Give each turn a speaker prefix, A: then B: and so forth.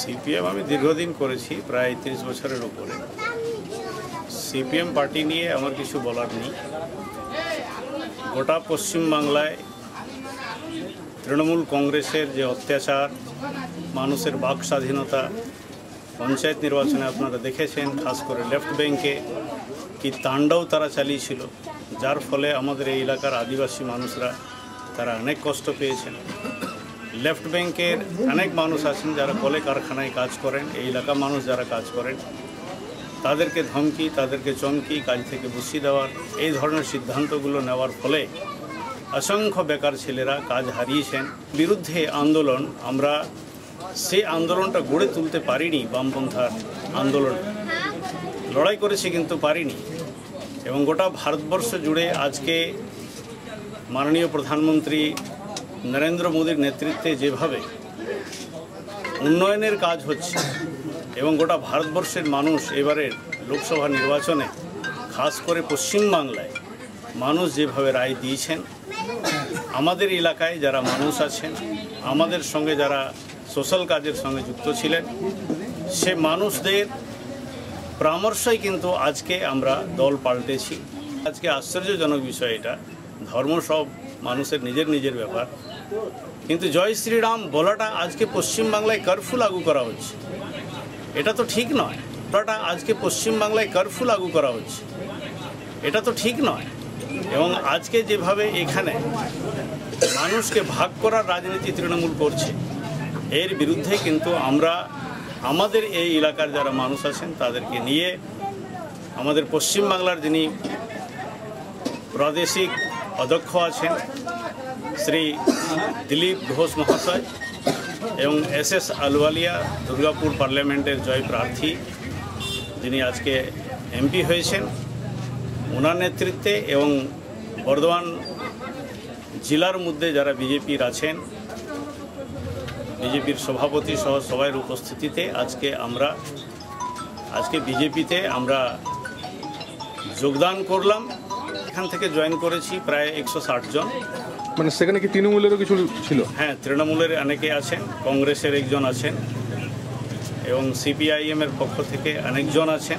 A: CPM আমি দীর্ঘদিন করেছি, প্রায় তিরিশ বছরের উপরে। সিপিএম পার্টি নিয়ে আমার কিছু বলার নেই। গোটা পশ্চিমবাংলায় তৃণমূল কংগ্রেসের যে অত্যাচার, মানুষের বাক স্বাধীনতা পঞ্চায়েত নির্বাচনে আপনারা দেখেছেন, খাস করে লেফট ব্যাংকে কি তাণ্ডব তারা চালিয়েছিল, যার ফলে আমাদের এই এলাকার আদিবাসী মানুষরা তারা অনেক কষ্ট পেয়েছেন। লেফট ব্যাংকের অনেক মানুষ আছেন যারা কলে কারখানায় কাজ করেন, এই এলাকা মানুষ যারা কাজ করেন, তাদেরকে ধমকি, তাদেরকে চমকি কাজ থেকে বসিয়ে দেওয়ার, এই ধরনের সিদ্ধান্তগুলো নেওয়ার ফলে অসংখ্য বেকার ছেলেরা কাজ হারিয়েছেন। বিরুদ্ধে আন্দোলন আমরা সেই আন্দোলনটা গড়ে তুলতে পারিনি বামপন্থার আন্দোলন। লড়াই করেছে কিন্তু পারিনি। এবং গোটা ভারতবর্ষ জুড়ে আজকে মাননীয় প্রধানমন্ত্রী নরেন্দ্র মোদীর নেতৃত্বে যেভাবে উন্নয়নের কাজ হচ্ছে এবং গোটা ভারতবর্ষের মানুষ এবারের লোকসভা নির্বাচনে, খাস করে পশ্চিমবাংলায় মানুষ যেভাবে রায় দিয়েছেন, আমাদের এলাকায় যারা মানুষ আছেন, আমাদের সঙ্গে যারা সোশ্যাল কাজের সঙ্গে যুক্ত ছিলেন। সে মানুষদের পরামর্শই কিন্তু আজকে আমরা দল পাল্টেছি। আজকে আশ্চর্যজনক বিষয় এটা। ধর্ম সব মানুষের নিজের নিজের ব্যাপার। কিন্তু জয় শ্রীরাম বলাটা আজকে পশ্চিমবাংলায় কারফিউ লাগু করা হচ্ছে। এটা তো ঠিক নয়। বলাটা আজকে পশ্চিমবাংলায় কারফিউ লাগু করা হচ্ছে। এটা তো ঠিক নয়। এবং আজকে যেভাবে এখানে মানুষকে ভাগ করার রাজনীতি তৃণমূল করছে এর বিরুদ্ধে কিন্তু আমরা আমাদের এই এলাকার যারা মানুষ আছেন, তাদেরকে নিয়ে আমাদের পশ্চিমবাংলার যিনি প্রাদেশিক অধ্যক্ষ আছেন, শ্রী দিলীপ ঘোষ মহাশয় এবং এস এস আলওয়ালিয়া দুর্গাপুর পার্লামেন্টের জয় প্রার্থী যিনি আজকে এমপি হয়েছেন, ওনার নেতৃত্বে এবং বর্ধমান জেলার মধ্যে যারা বিজেপির আছেন বিজেপির সভাপতি সহ সবাইয়ের উপস্থিতিতে আজকে আমরা আজকে বিজেপিতে আমরা যোগদান করলাম। এখান থেকে জয়েন করেছি প্রায় একশো ষাট জন।
B: মানে সেখানে কি তৃণমূলেরও কিছু ছিল?
A: হ্যাঁ তৃণমূলের অনেকে আছেন কংগ্রেসের একজন আছেন এবং সিপিআইএমের পক্ষ থেকে অনেকজন আছেন।